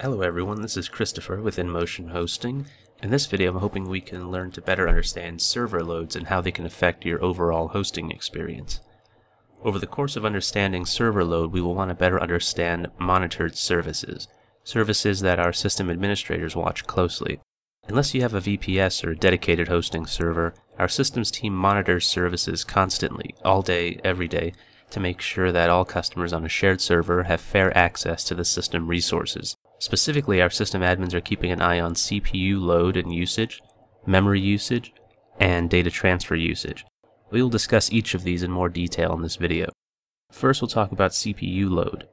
Hello everyone, this is Christopher with InMotion Hosting. In this video I'm hoping we can learn to better understand server loads and how they can affect your overall hosting experience. Over the course of understanding server load, we will want to better understand monitored services, services that our system administrators watch closely. Unless you have a VPS or a dedicated hosting server, our systems team monitors services constantly, all day, every day, to make sure that all customers on a shared server have fair access to the system resources. Specifically, our system admins are keeping an eye on CPU load and usage, memory usage, and data transfer usage. We will discuss each of these in more detail in this video. First, we'll talk about CPU load.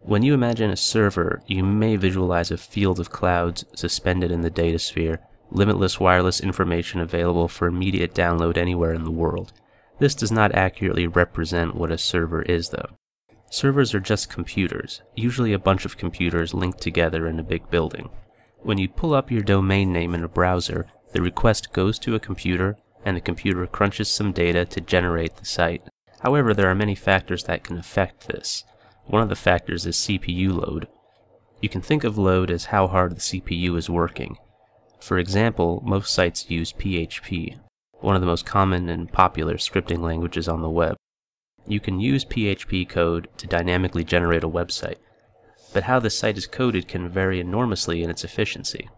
When you imagine a server, you may visualize a field of clouds suspended in the datasphere, limitless wireless information available for immediate download anywhere in the world. This does not accurately represent what a server is, though. Servers are just computers, usually a bunch of computers linked together in a big building. When you pull up your domain name in a browser, the request goes to a computer, and the computer crunches some data to generate the site. However, there are many factors that can affect this. One of the factors is CPU load. You can think of load as how hard the CPU is working. For example, most sites use PHP, one of the most common and popular scripting languages on the web. You can use PHP code to dynamically generate a website, but how the site is coded can vary enormously in its efficiency.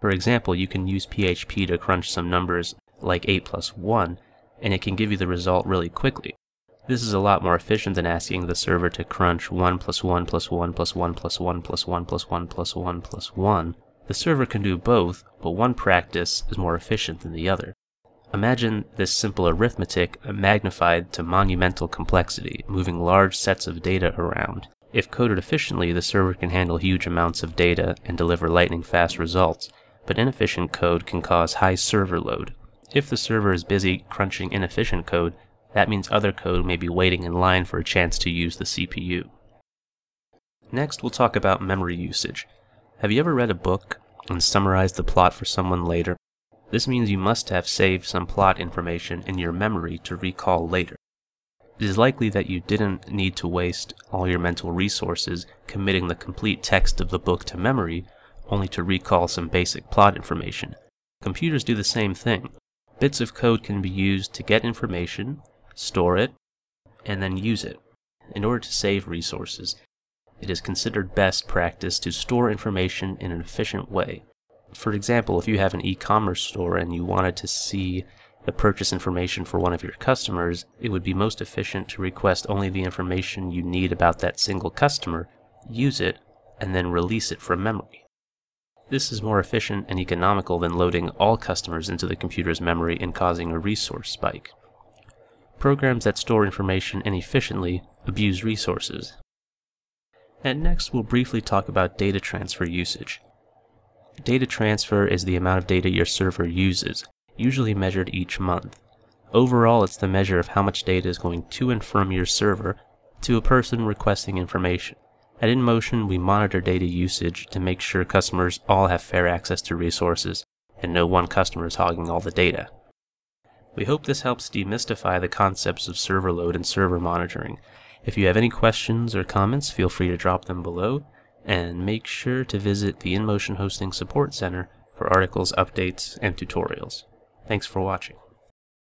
For example, you can use PHP to crunch some numbers like 8 plus 1, and it can give you the result really quickly. This is a lot more efficient than asking the server to crunch 1 plus 1 plus 1 plus 1 plus 1 plus 1 plus 1 plus 1 plus 1. The server can do both, but one practice is more efficient than the other. Imagine this simple arithmetic magnified to monumental complexity, moving large sets of data around. If coded efficiently, the server can handle huge amounts of data and deliver lightning fast results, but inefficient code can cause high server load. If the server is busy crunching inefficient code, that means other code may be waiting in line for a chance to use the CPU. Next, we'll talk about memory usage. Have you ever read a book and summarized the plot for someone later? This means you must have saved some plot information in your memory to recall later. It is likely that you didn't need to waste all your mental resources committing the complete text of the book to memory only to recall some basic plot information. Computers do the same thing. Bits of code can be used to get information, store it, and then use it. In order to save resources, it is considered best practice to store information in an efficient way. For example, if you have an e-commerce store and you wanted to see the purchase information for one of your customers, it would be most efficient to request only the information you need about that single customer, use it, and then release it from memory. This is more efficient and economical than loading all customers into the computer's memory and causing a resource spike. Programs that store information inefficiently abuse resources. And next we'll briefly talk about data transfer usage. Data transfer is the amount of data your server uses, usually measured each month. Overall, it's the measure of how much data is going to and from your server to a person requesting information. At InMotion, we monitor data usage to make sure customers all have fair access to resources and no one customer is hogging all the data. We hope this helps demystify the concepts of server load and server monitoring. If you have any questions or comments, feel free to drop them below, and make sure to visit the InMotion Hosting Support Center for articles, updates, and tutorials. Thanks for watching.